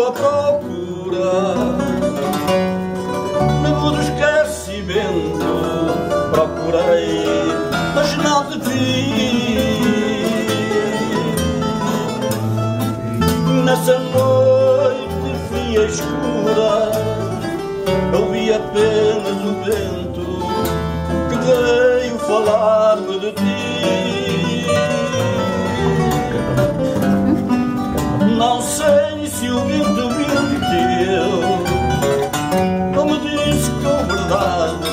tua procura. No do esquecimento procurei Mas não te vi. Nessa noite fria escura Ouvi apenas o vento Que veio falar. Não sei se o vento mentiu ou me disse com verdade,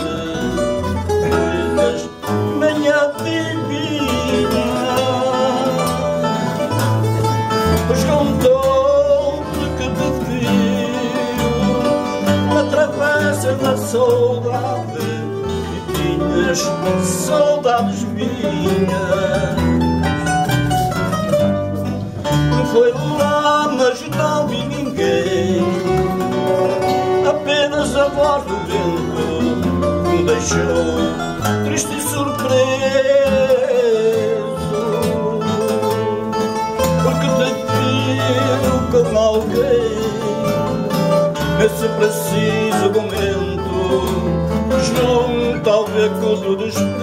mas minha divina. Pois contou-me que te viu na travessa da saudade e tinhas saudades minhas. Deixou triste surpreso. Porque vi com alguém nesse preciso momento, junto ao beco do desprezo.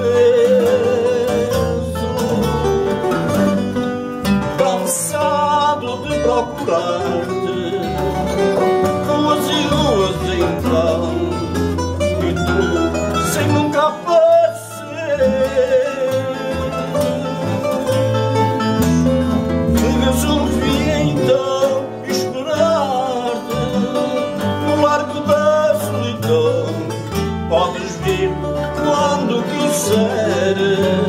cansado de procurar-te ruas e ruas em quiseres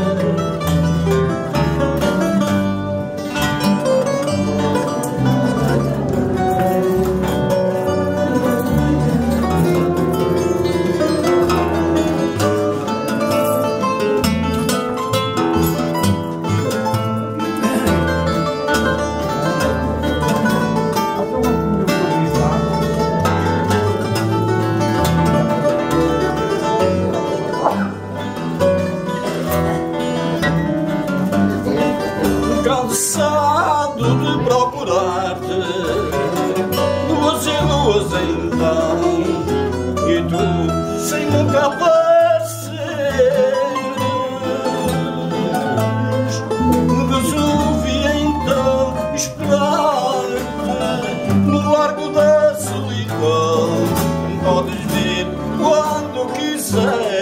cansado de procurar-te. Duas e duas em vão E tu sem nunca apareceres Resolvi então esperar-te No largo da solidão. Podes vir quando quiseres